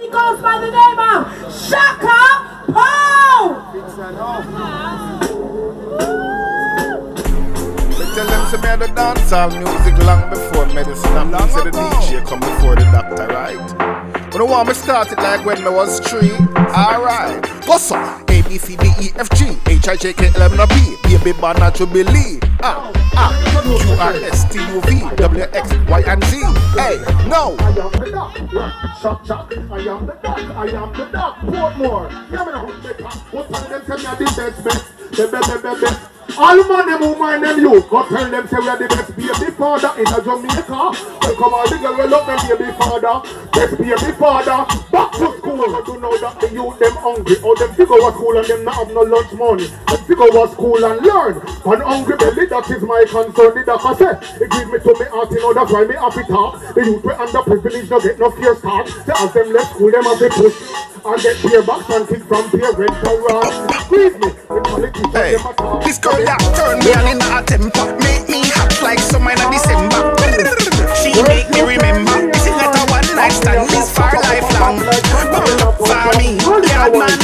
He goes by the name of Shaka Pow. Tell them to me the dancehall music long before medicine and long say the DJ come before the doctor, right? When I want me start it like when I was three, alright. Go so, A, B, C, D, E, F, G, H, I, J, K, L, M, N, B, Baby, banana, jubilee. Ah, ah, Q, R, Hey, no. I am the doc, shot shot. I am the doc, I am the doc. Portmore, yeah know. What time them tell me I the best best, the best best best. All man them who mind them go tell them say we are the best baby father in a Jamaica. We come all the girl we love them baby father, best baby father. Back to school, I do know that the youth them hungry. Oh them figure was school and them not have no lunch money. Them figure was school and learn. One hungry belly that is my concern. The doctor say it give me to me heart, you know that's why me happy talk. The youth we underprivileged no get no fear start. Say as them left school them have to push. I get peer box and kick from parents around. Squeeze me, Hey, this girl that turn me on power.